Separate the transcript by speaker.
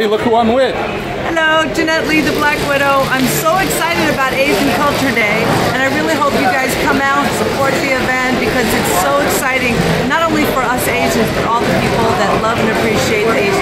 Speaker 1: Hey, look who I'm with.
Speaker 2: Hello, Jeanette Lee, the Black Widow. I'm so excited about Asian Culture Day, and I really hope you guys come out, support the event, because it's so exciting, not only for us Asians, but all the people that love and appreciate Asian